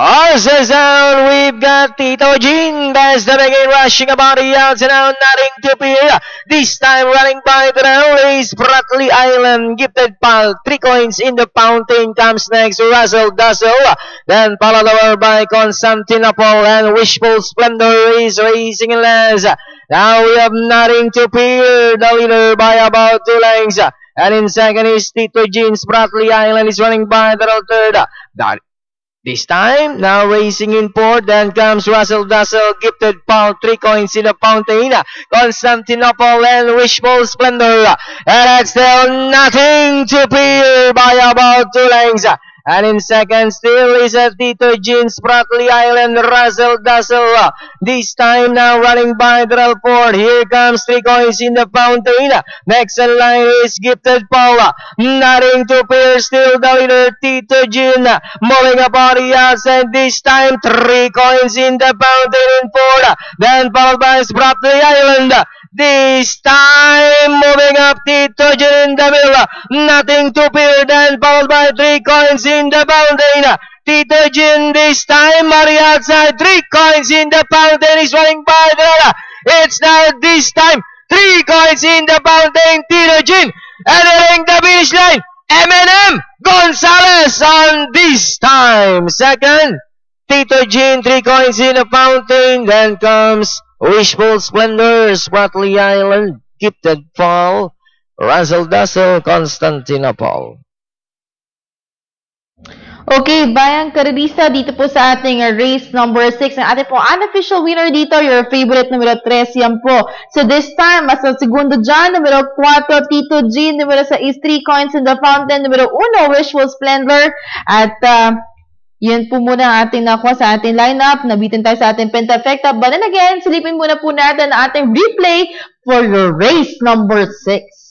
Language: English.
Horses down, we've got Tito Jean. That's the begin rushing about the outside now, nothing to fear. This time running by the race, Spratley Island, gifted pal. Three coins in the fountain comes next, Russell Dussel. Then followed over by Constantinople and Wishful Splendor is racing in last. Now we have nothing to fear, the leader by about two lengths. And in second is Tito Jean, Spratley Island is running by the third. That this time, now racing in port, then comes Russell Dussel, gifted Paul, three coins in the fountain, Constantinople and Wishful Splendor, and it's still nothing to fear by about two lengths. And in second still is a Tito Jean Spratley Island Russell Dussel. This time now running by Drellford. Here comes three coins in the fountain. Next in line is Gifted Paula. Nothing to fear still the leader Tito Jean. Moving upon the outside this time. Three coins in the fountain in fourth. Then followed by Spratley Island. This time, moving up Tito Jean in the middle. Nothing to fear, then followed by three coins in the fountain. Tito Jean this time, Maria outside, three coins in the fountain is running by the It's now this time, three coins in the fountain, Tito Jean, entering the finish line. M&M Gonzalez on this time. Second, Tito Jean, three coins in the fountain. Then comes Wishful Splendor, Spratley Island, Gifted Fall, Russell Dussel, Constantinople. Okay, Bayang Karirisa, dito po sa ating race number 6. Ang ating po unofficial winner dito, your favorite numero 3, yan po. So this time, as ang segundo dyan, numero 4, Tito G, numero 6, 3 coins in the fountain, numero 1, Wishful Splendor, at uh, yan po muna ang ating nakuha sa ating lineup. Nabitin tayo sa ating pentafecta. But then again, silipin muna po natin ang ating replay for your race number 6.